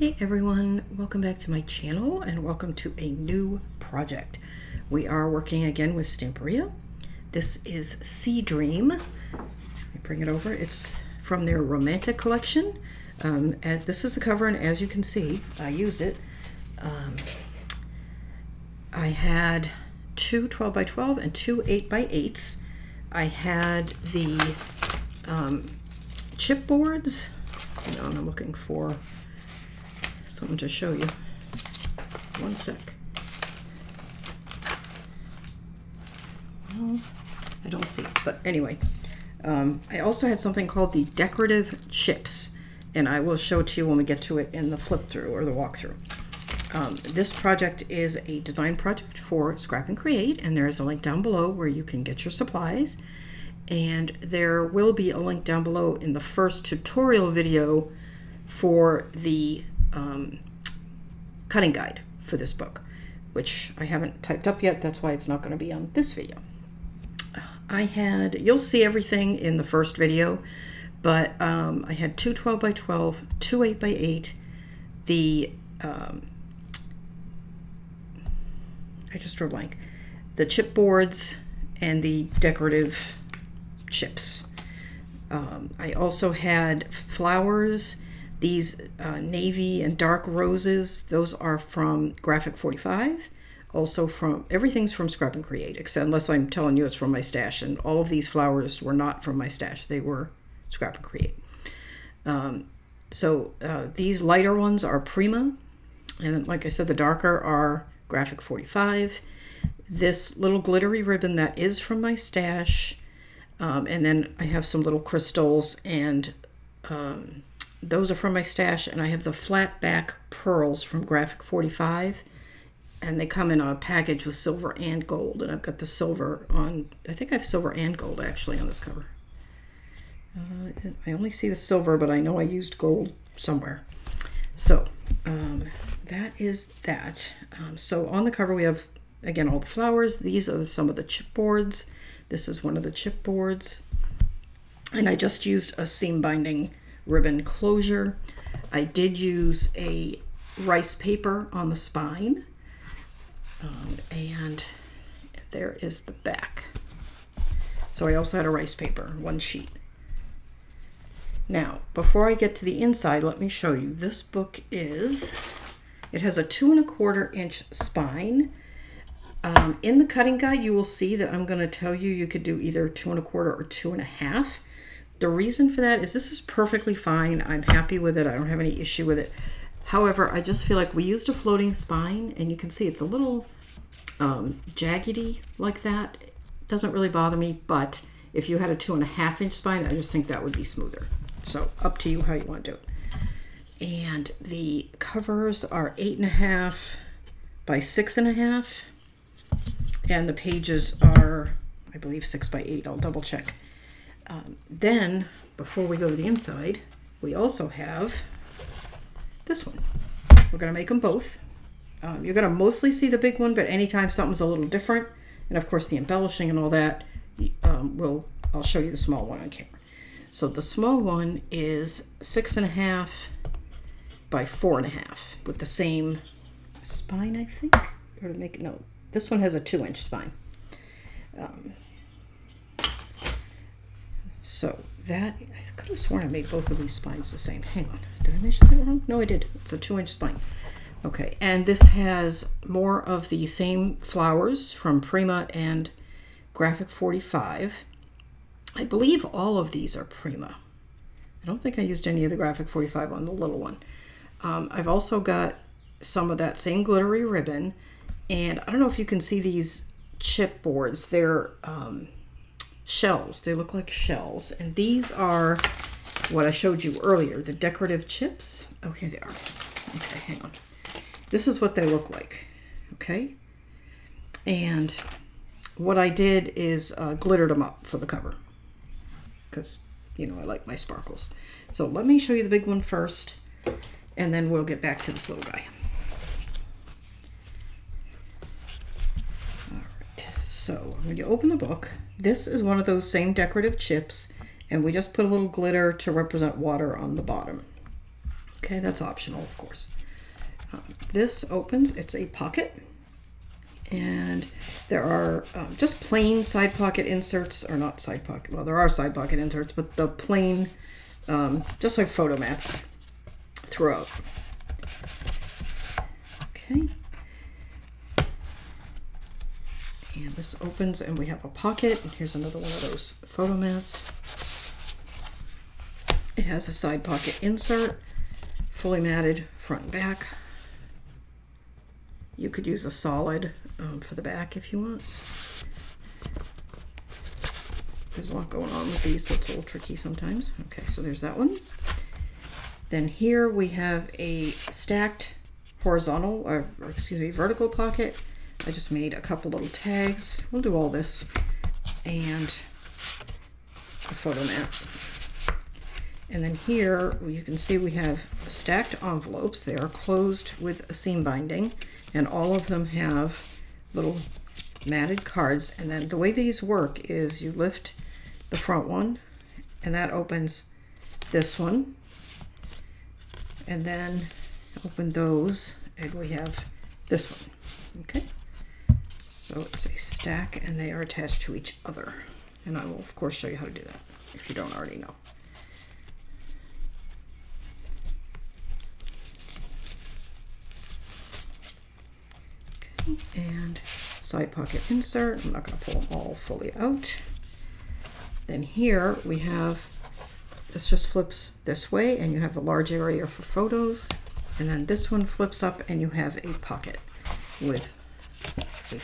Hi everyone, welcome back to my channel and welcome to a new project. We are working again with Stamperia. This is Sea Dream. Let bring it over. It's from their Romantic collection. Um, as, this is the cover and as you can see, I used it. Um, I had two 12 by 12 and two 8 by 8s. I had the um, chipboards. I'm looking for something to show you. One sec. Well, I don't see but anyway. Um, I also had something called the decorative chips, and I will show to you when we get to it in the flip through or the walkthrough. Um, this project is a design project for Scrap and Create, and there is a link down below where you can get your supplies. And there will be a link down below in the first tutorial video for the um, cutting guide for this book, which I haven't typed up yet. That's why it's not going to be on this video. I had, you'll see everything in the first video, but um, I had two 12 by 12, two 8 by 8, the, um, I just drew a blank, the chipboards and the decorative chips. Um, I also had flowers these uh, navy and dark roses, those are from Graphic 45. Also from, everything's from Scrap and Create, except unless I'm telling you it's from my stash. And all of these flowers were not from my stash. They were Scrap and Create. Um, so uh, these lighter ones are Prima. And like I said, the darker are Graphic 45. This little glittery ribbon that is from my stash. Um, and then I have some little crystals and um, those are from my stash, and I have the flat back pearls from Graphic 45, and they come in a package with silver and gold, and I've got the silver on, I think I have silver and gold actually on this cover. Uh, I only see the silver, but I know I used gold somewhere. So um, that is that. Um, so on the cover we have, again, all the flowers. These are some of the chipboards. This is one of the chipboards. And I just used a seam binding ribbon closure. I did use a rice paper on the spine. Um, and there is the back. So I also had a rice paper, one sheet. Now, before I get to the inside, let me show you. This book is, it has a two and a quarter inch spine. Um, in the cutting guide, you will see that I'm going to tell you you could do either two and a quarter or two and a half. The reason for that is this is perfectly fine. I'm happy with it. I don't have any issue with it. However, I just feel like we used a floating spine and you can see it's a little um, jaggedy like that. It doesn't really bother me, but if you had a two and a half inch spine, I just think that would be smoother. So up to you how you want to do it. And the covers are eight and a half by six and a half. And the pages are, I believe, six by eight. I'll double check. Um, then, before we go to the inside, we also have this one. We're going to make them both. Um, you're going to mostly see the big one, but anytime something's a little different, and of course the embellishing and all that, um, will I'll show you the small one on camera. So the small one is six and a half by four and a half with the same spine, I think, or to make it, no, this one has a two inch spine. Um, so that, I could have sworn I made both of these spines the same. Hang on, did I measure that wrong? No, I did. It's a two inch spine. Okay, and this has more of the same flowers from Prima and Graphic 45. I believe all of these are Prima. I don't think I used any of the Graphic 45 on the little one. Um, I've also got some of that same glittery ribbon, and I don't know if you can see these chipboards. They're um, shells. They look like shells. And these are what I showed you earlier, the decorative chips. Oh, here they are. Okay, hang on. This is what they look like, okay? And what I did is uh, glittered them up for the cover because, you know, I like my sparkles. So let me show you the big one first, and then we'll get back to this little guy. All right, so when you open the book, this is one of those same decorative chips, and we just put a little glitter to represent water on the bottom. Okay, that's optional, of course. Um, this opens, it's a pocket, and there are um, just plain side pocket inserts, or not side pocket, well, there are side pocket inserts, but the plain, um, just like photo mats throughout. Okay. And this opens and we have a pocket. And here's another one of those photo mats. It has a side pocket insert, fully matted front and back. You could use a solid um, for the back if you want. There's a lot going on with these, so it's a little tricky sometimes. Okay, so there's that one. Then here we have a stacked horizontal, or, or excuse me, vertical pocket. I just made a couple little tags. We'll do all this and a photo mat. And then here you can see we have stacked envelopes. They are closed with a seam binding and all of them have little matted cards. And then the way these work is you lift the front one and that opens this one and then open those and we have this one okay so it's a stack and they are attached to each other. And I will of course show you how to do that if you don't already know. Okay and side pocket insert. I'm not to pull them all fully out. Then here we have this just flips this way and you have a large area for photos. And then this one flips up and you have a pocket with a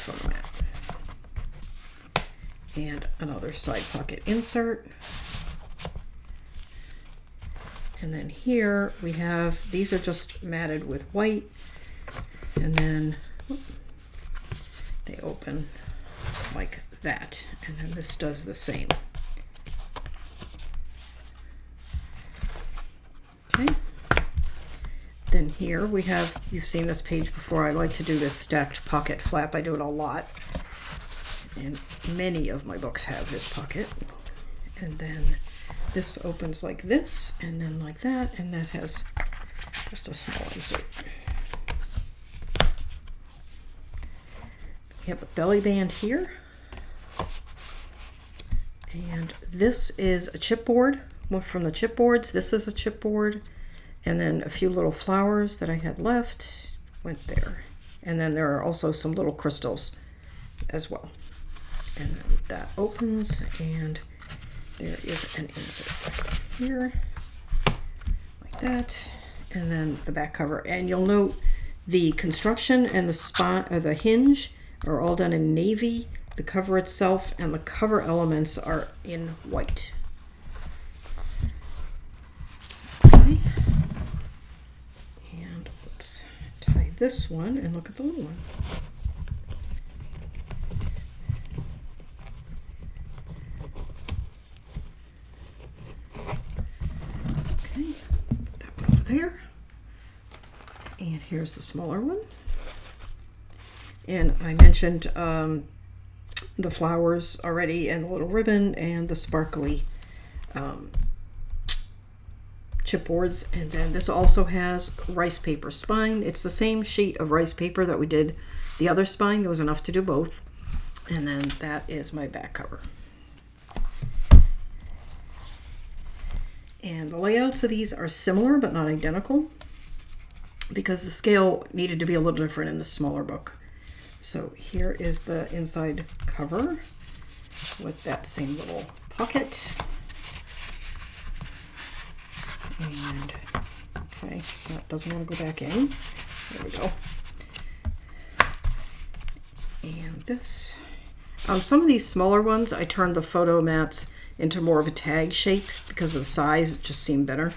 and another side pocket insert. And then here we have these are just matted with white. And then they open like that. And then this does the same Okay. Then here we have, you've seen this page before, I like to do this stacked pocket flap. I do it a lot. And many of my books have this pocket. And then this opens like this, and then like that, and that has just a small insert. We have a belly band here. And this is a chipboard one from the chipboards. This is a chipboard. And then a few little flowers that I had left went there. And then there are also some little crystals as well. And that opens and there is an insert here like that. And then the back cover. And you'll note the construction and the spot or uh, the hinge are all done in navy. The cover itself and the cover elements are in white. This one and look at the little one. Okay, that one over there. And here's the smaller one. And I mentioned um, the flowers already and the little ribbon and the sparkly um, chipboards and then this also has rice paper spine. It's the same sheet of rice paper that we did the other spine. There was enough to do both. And then that is my back cover. And the layouts of these are similar but not identical because the scale needed to be a little different in the smaller book. So here is the inside cover with that same little pocket and okay, that doesn't want to go back in. There we go. And this. On some of these smaller ones, I turned the photo mats into more of a tag shape because of the size. It just seemed better.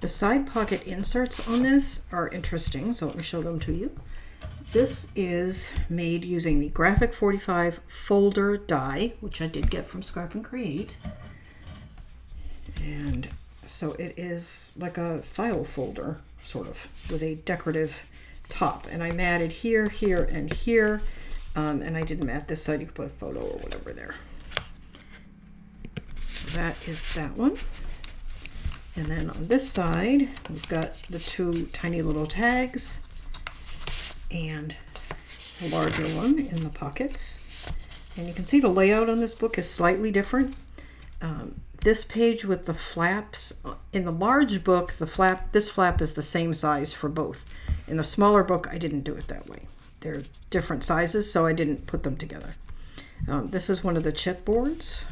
The side pocket inserts on this are interesting, so let me show them to you. This is made using the Graphic 45 folder die, which I did get from Scrap and Create. And so it is like a file folder, sort of, with a decorative top. And I matted here, here, and here. Um, and I didn't mat this side. You could put a photo or whatever there. that is that one. And then on this side, we've got the two tiny little tags and a larger one in the pockets. And you can see the layout on this book is slightly different. Um, this page with the flaps, in the large book, the flap, this flap is the same size for both. In the smaller book, I didn't do it that way. They're different sizes, so I didn't put them together. Um, this is one of the chipboards.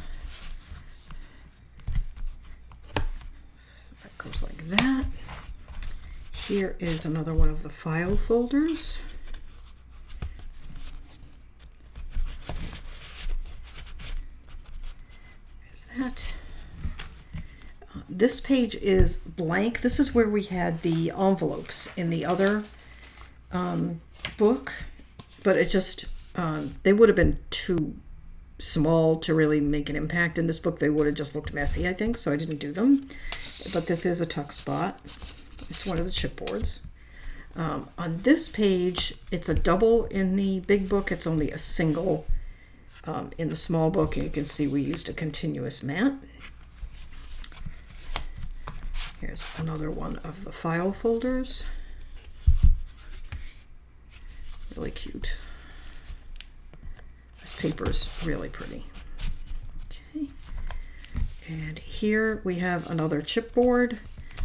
So that goes like that. Here is another one of the file folders. There's that. This page is blank. This is where we had the envelopes in the other um, book, but it just, um, they would have been too small to really make an impact in this book. They would have just looked messy, I think, so I didn't do them. But this is a tuck spot. It's one of the chipboards. Um, on this page, it's a double in the big book. It's only a single um, in the small book. You can see we used a continuous mat. Here's another one of the file folders. Really cute. This paper is really pretty. Okay. And here we have another chipboard.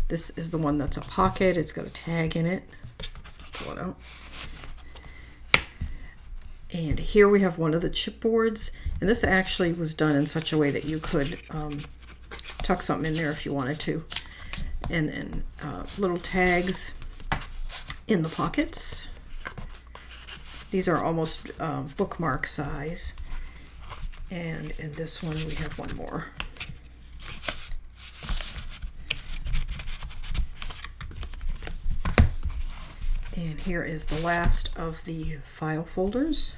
This is the one that's a pocket. It's got a tag in it. So pull it out. And here we have one of the chipboards. And this actually was done in such a way that you could um, tuck something in there if you wanted to. And then uh, little tags in the pockets. These are almost um, bookmark size. And in this one, we have one more. And here is the last of the file folders.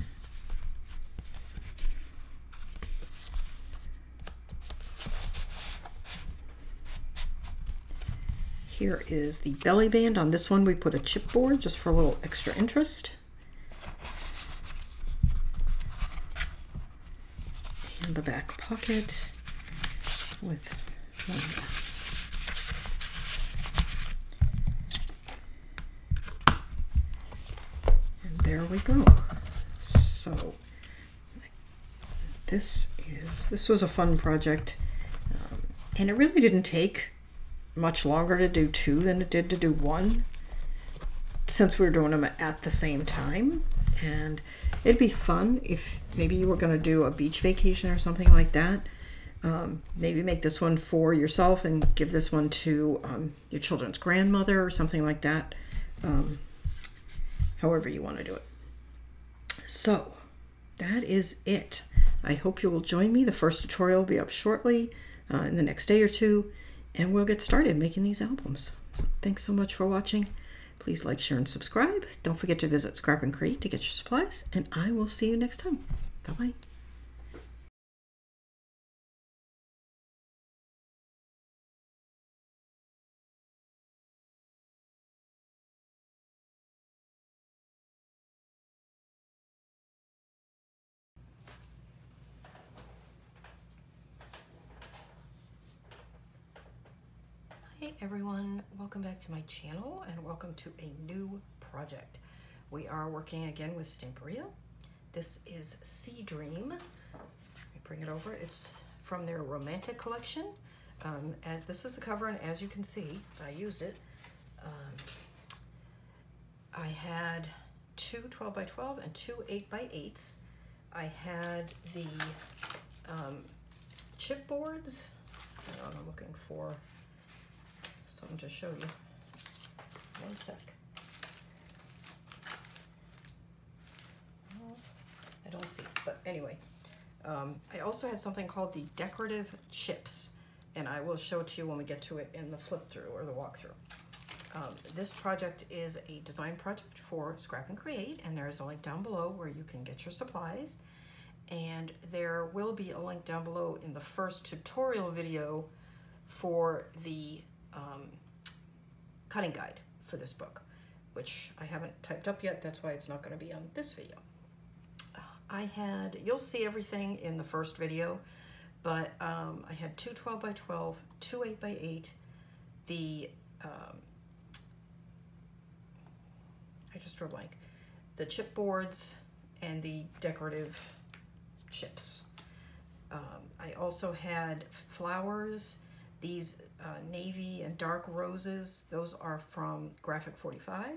Here is the belly band. On this one, we put a chipboard just for a little extra interest. And the back pocket with one there we go. So this is this was a fun project, um, and it really didn't take much longer to do two than it did to do one, since we were doing them at the same time. And it'd be fun if maybe you were going to do a beach vacation or something like that. Um, maybe make this one for yourself and give this one to um, your children's grandmother or something like that. Um, however you want to do it. So that is it. I hope you will join me. The first tutorial will be up shortly uh, in the next day or two, and we'll get started making these albums. Thanks so much for watching. Please like, share, and subscribe. Don't forget to visit Scrap and Create to get your supplies, and I will see you next time. Bye-bye. Everyone, welcome back to my channel and welcome to a new project. We are working again with Stamperia. This is Sea Dream. Let me bring it over. It's from their Romantic collection. Um, and this is the cover and as you can see, I used it. Um, I had two 12 by 12 and two 8 by 8s. I had the um, chipboards. I'm looking for something to show you. One sec. I don't see but anyway. Um, I also had something called the decorative chips, and I will show it to you when we get to it in the flip through or the walkthrough. Um, this project is a design project for Scrap and Create, and there's a link down below where you can get your supplies. And there will be a link down below in the first tutorial video for the um, cutting guide for this book, which I haven't typed up yet. That's why it's not going to be on this video. I had, you'll see everything in the first video, but um, I had two 12 by 12, two 8 by 8, the, um, I just drew a blank, the chipboards and the decorative chips. Um, I also had flowers, these uh, navy and dark roses, those are from Graphic 45.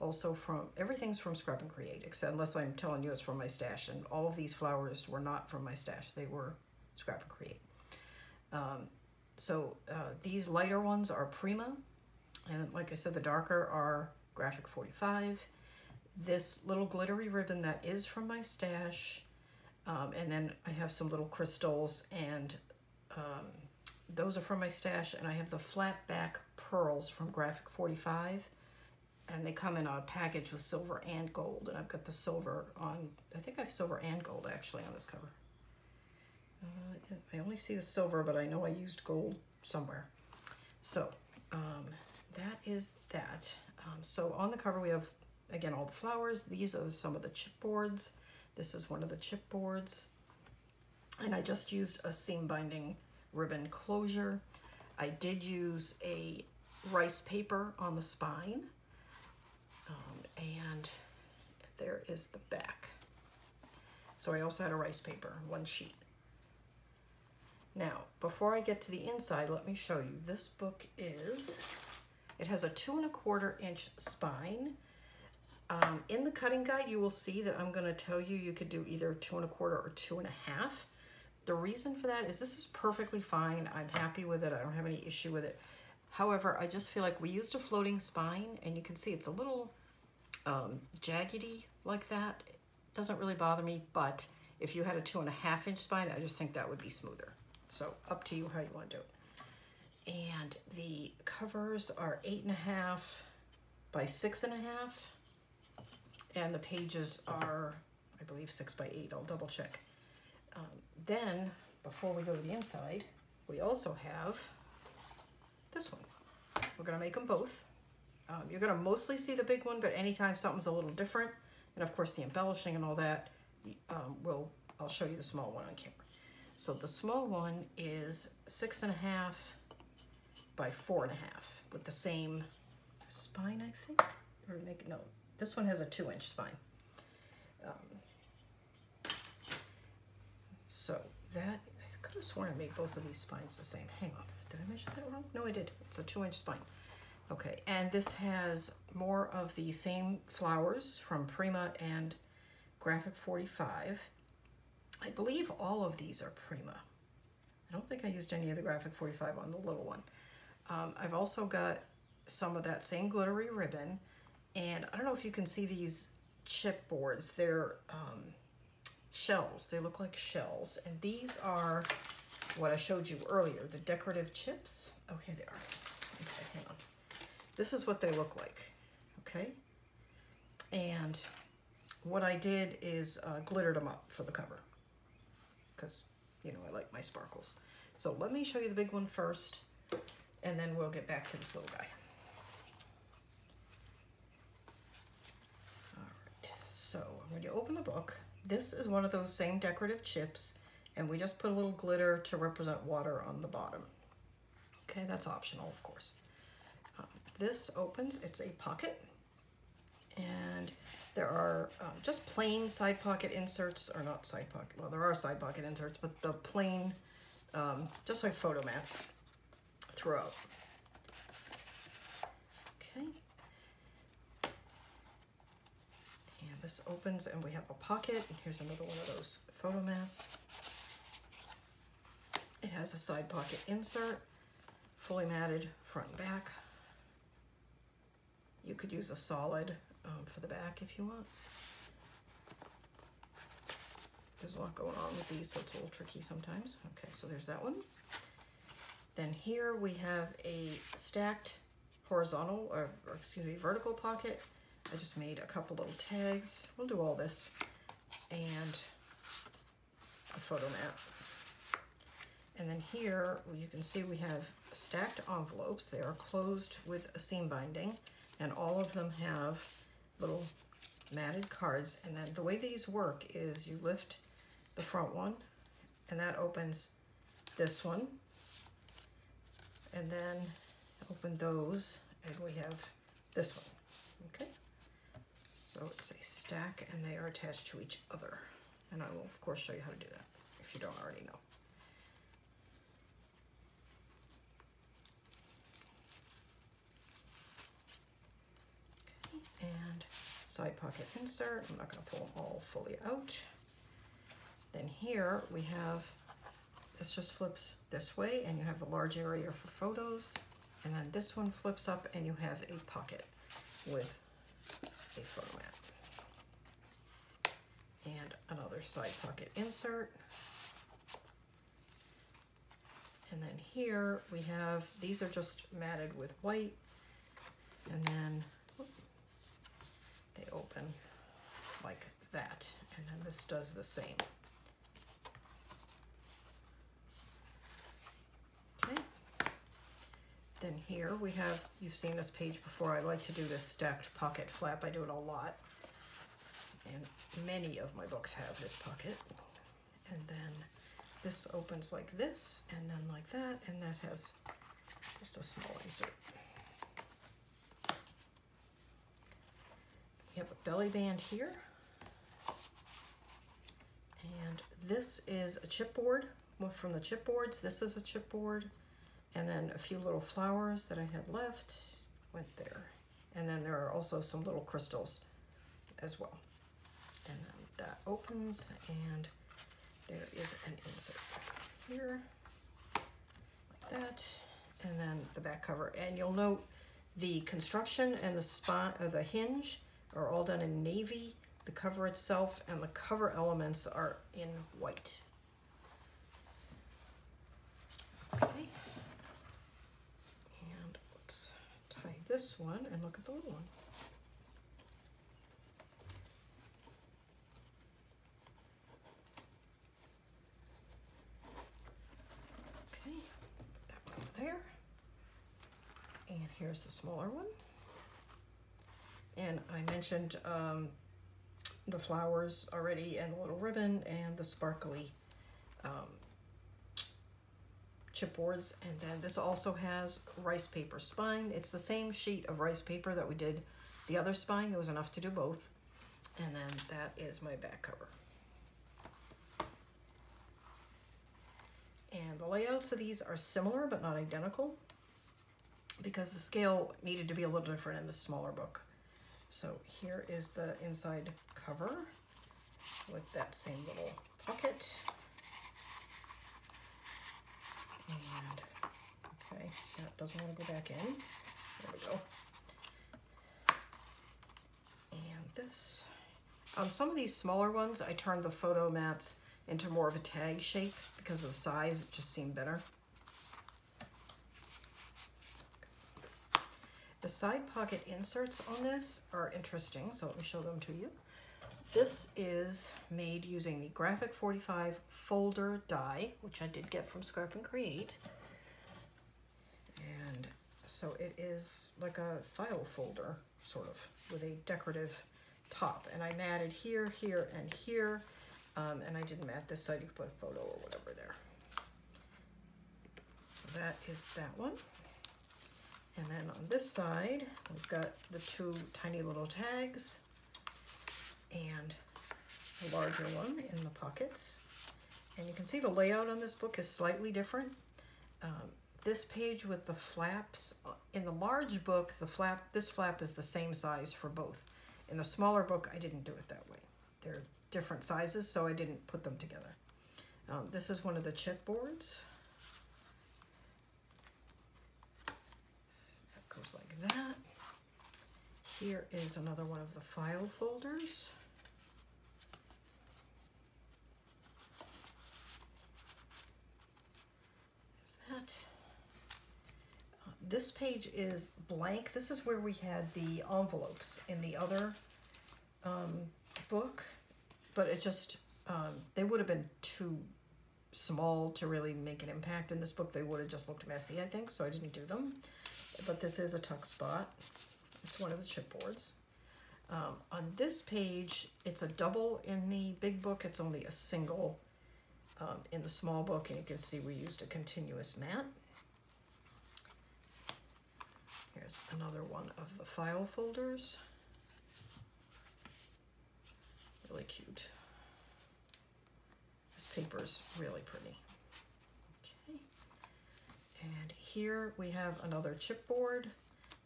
Also from, everything's from Scrap and Create, except unless I'm telling you it's from my stash. And all of these flowers were not from my stash, they were Scrap and Create. Um, so uh, these lighter ones are Prima, and like I said, the darker are Graphic 45. This little glittery ribbon that is from my stash, um, and then I have some little crystals, and um, those are from my stash, and I have the flat back pearls from Graphic 45, and they come in a package with silver and gold, and I've got the silver on, I think I have silver and gold actually on this cover. Uh, I only see the silver, but I know I used gold somewhere. So um, that is that. Um, so on the cover we have, again, all the flowers. These are some of the chipboards. This is one of the chipboards. And I just used a seam binding ribbon closure. I did use a rice paper on the spine. Um, and there is the back. So I also had a rice paper, one sheet. Now, before I get to the inside, let me show you. This book is, it has a two and a quarter inch spine. Um, in the cutting guide, you will see that I'm gonna tell you you could do either two and a quarter or two and a half. The reason for that is this is perfectly fine. I'm happy with it. I don't have any issue with it. However, I just feel like we used a floating spine and you can see it's a little um, jaggedy like that. It doesn't really bother me, but if you had a two and a half inch spine, I just think that would be smoother. So up to you how you want to do it. And the covers are eight and a half by six and a half. And the pages are, I believe, six by eight. I'll double check. Um, then, before we go to the inside, we also have this one. We're gonna make them both. Um, you're gonna mostly see the big one, but anytime something's a little different, and of course the embellishing and all that, um, will I'll show you the small one on camera. So the small one is six and a half by four and a half with the same spine, I think, or make, no, this one has a two inch spine. Um, so that, I could have sworn I made both of these spines the same. Hang on, did I measure that wrong? No, I did. It's a two inch spine. Okay, and this has more of the same flowers from Prima and Graphic 45. I believe all of these are Prima. I don't think I used any of the Graphic 45 on the little one. Um, I've also got some of that same glittery ribbon, and I don't know if you can see these chipboards. They're um, shells. They look like shells, and these are what I showed you earlier, the decorative chips. Oh, here they are. Okay, hang on. This is what they look like, okay? And what I did is uh, glittered them up for the cover because, you know, I like my sparkles. So let me show you the big one first, and then we'll get back to this little guy. All right, so I'm going to open the book. This is one of those same decorative chips, and we just put a little glitter to represent water on the bottom. Okay, that's optional, of course. Um, this opens, it's a pocket, and there are um, just plain side pocket inserts, or not side pocket, well there are side pocket inserts, but the plain, um, just like photo mats throughout. Okay. And this opens and we have a pocket. And here's another one of those photo mats. It has a side pocket insert, fully matted front and back. You could use a solid um, for the back if you want. There's a lot going on with these, so it's a little tricky sometimes. Okay, so there's that one. Then here we have a stacked horizontal, or, or excuse me, vertical pocket. I just made a couple little tags. We'll do all this. And a photo mat. And then here, you can see we have stacked envelopes. They are closed with a seam binding, and all of them have little matted cards. And then the way these work is you lift the front one, and that opens this one. And then open those and we have this one, okay? So it's a stack and they are attached to each other. And I will of course show you how to do that if you don't already know. Okay, and side pocket insert. I'm not going to pull them all fully out. Then here we have, this just flips this way and you have a large area for photos. And then this one flips up and you have a pocket with a photo mat. Side pocket insert. And then here we have, these are just matted with white. And then they open like that. And then this does the same. Okay. Then here we have, you've seen this page before, I like to do this stacked pocket flap. I do it a lot. And many of my books have this pocket. And then this opens like this, and then like that, and that has just a small insert. We have a belly band here. And this is a chipboard from the chipboards. This is a chipboard. And then a few little flowers that I had left went there. And then there are also some little crystals as well. That opens and there is an insert here, like that, and then the back cover. And you'll note the construction and the spot of uh, the hinge are all done in navy. The cover itself and the cover elements are in white. Okay. And let's tie this one and look at the little one. Okay, that one there. And here's the smaller one. And I mentioned um, the flowers already and the little ribbon and the sparkly um, chipboards. And then this also has rice paper spine. It's the same sheet of rice paper that we did the other spine. There was enough to do both. And then that is my back cover. And the layouts of these are similar but not identical because the scale needed to be a little different in the smaller book. So here is the inside cover with that same little pocket. And, okay, that doesn't want to go back in. There we go. And this. On some of these smaller ones, I turned the photo mats into more of a tag shape because of the size, it just seemed better. The side pocket inserts on this are interesting, so let me show them to you. This is made using the Graphic 45 folder die, which I did get from Scrap and Create. And so it is like a file folder, sort of, with a decorative top. And I matted here, here, and here. Um, and I didn't mat this side, you could put a photo or whatever there. So that is that one. And then on this side, we've got the two tiny little tags and a larger one in the pockets. And you can see the layout on this book is slightly different. Um, this page with the flaps, uh, in the large book, the flap, this flap is the same size for both. In the smaller book, I didn't do it that way. They're different sizes, so I didn't put them together. Um, this is one of the chipboards. That goes that. Here is another one of the file folders. that. Uh, this page is blank. This is where we had the envelopes in the other um, book, but it just, um, they would have been too small to really make an impact in this book. They would have just looked messy, I think, so I didn't do them. But this is a tuck spot. It's one of the chipboards. Um, on this page, it's a double. In the big book, it's only a single um, in the small book, and you can see we used a continuous mat. Here's another one of the file folders. Really cute. This paper is really pretty. And here we have another chipboard.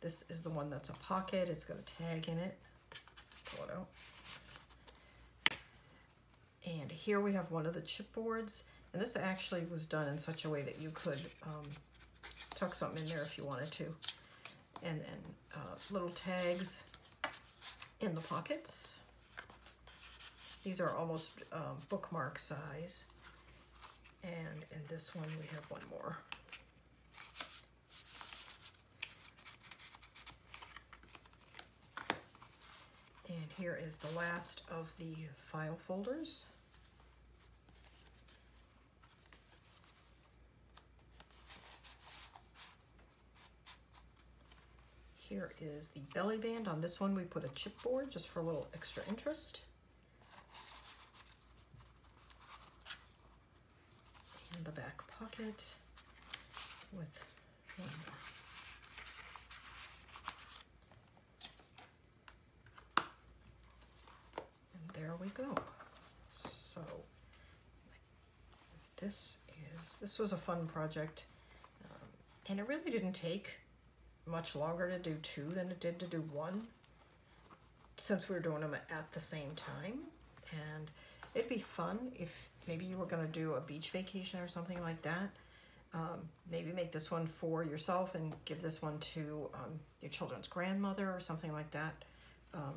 This is the one that's a pocket. It's got a tag in it. So pull it out. And here we have one of the chipboards. And this actually was done in such a way that you could um, tuck something in there if you wanted to. And then uh, little tags in the pockets. These are almost um, bookmark size. And in this one we have one more. And here is the last of the file folders. Here is the belly band. On this one we put a chipboard just for a little extra interest. And the back pocket with one more. There we go. So this is, this was a fun project. Um, and it really didn't take much longer to do two than it did to do one since we were doing them at the same time. And it'd be fun if maybe you were going to do a beach vacation or something like that. Um, maybe make this one for yourself and give this one to um, your children's grandmother or something like that. Um,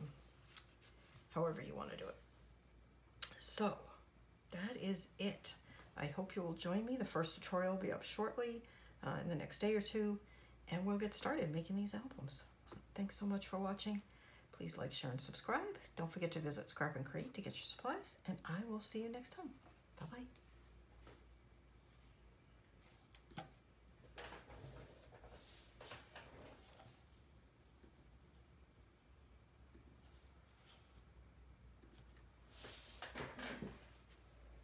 however you want to do it. So that is it. I hope you will join me. The first tutorial will be up shortly uh, in the next day or two, and we'll get started making these albums. Thanks so much for watching. Please like, share, and subscribe. Don't forget to visit Scrap and Create to get your supplies, and I will see you next time. Bye-bye.